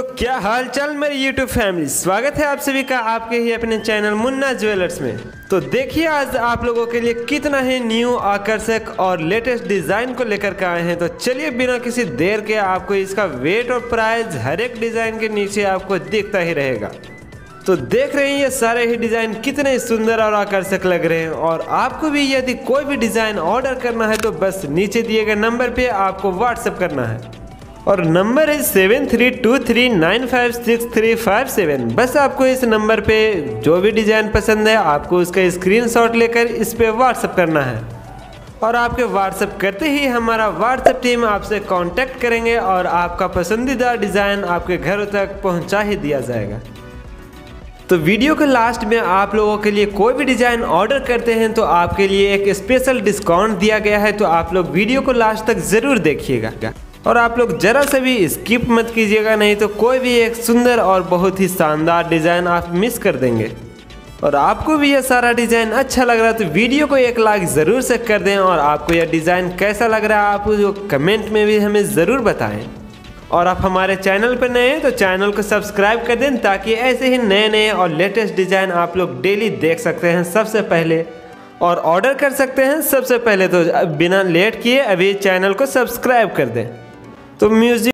तो क्या हाल चाल मेरी YouTube फैमिली स्वागत है आप सभी का आपके ही अपने चैनल मुन्ना ज्वेलर्स में। तो देखिए आज आप लोगों के लिए कितना ही न्यू आकर्षक और लेटेस्ट डिज़ाइन को लेकर के आए हैं। तो चलिए बिना किसी देर के आपको इसका वेट और प्राइस हर एक डिज़ाइन के नीचे आपको दिखता ही रहेगा। तो देख रहे हैं ये सारे ही डिज़ाइन कितने सुंदर और आकर्षक लग रहे हैं। और आपको भी यदि कोई भी डिज़ाइन ऑर्डर करना है तो बस नीचे दिए गए नंबर पे आपको व्हाट्सएप करना है। और नंबर है seven three two three nine five six three five seven. बस आपको इस नंबर पे जो भी डिज़ाइन पसंद है, आपको उसका स्क्रीनशॉट लेकर इस पर व्हाट्सअप करना है। और आपके व्हाट्सअप करते ही हमारा व्हाट्सएप टीम आपसे कांटेक्ट करेंगे और आपका पसंदीदा डिज़ाइन आपके घर तक पहुँचा ही दिया जाएगा। तो वीडियो के लास्ट में आप लोगों के लिए कोई भी डिज़ाइन ऑर्डर करते हैं तो आपके लिए एक स्पेशल डिस्काउंट दिया गया है तो आप लोग वीडियो को लास्ट तक ज़रूर देखिएगा। और आप लोग जरा से भी स्किप मत कीजिएगा, नहीं तो कोई भी एक सुंदर और बहुत ही शानदार डिज़ाइन आप मिस कर देंगे। और आपको भी यह सारा डिज़ाइन अच्छा लग रहा है तो वीडियो को एक लाइक ज़रूर से कर दें और आपको यह डिज़ाइन कैसा लग रहा है, आप जो कमेंट में भी हमें ज़रूर बताएँ। और आप हमारे चैनल पर नए हैं तो चैनल को सब्सक्राइब कर दें ताकि ऐसे ही नए नए और लेटेस्ट डिज़ाइन आप लोग डेली देख सकते हैं सबसे पहले। और ऑर्डर कर सकते हैं सबसे पहले तो बिना लेट किए अभी चैनल को सब्सक्राइब कर दें। तो म्यूज़िक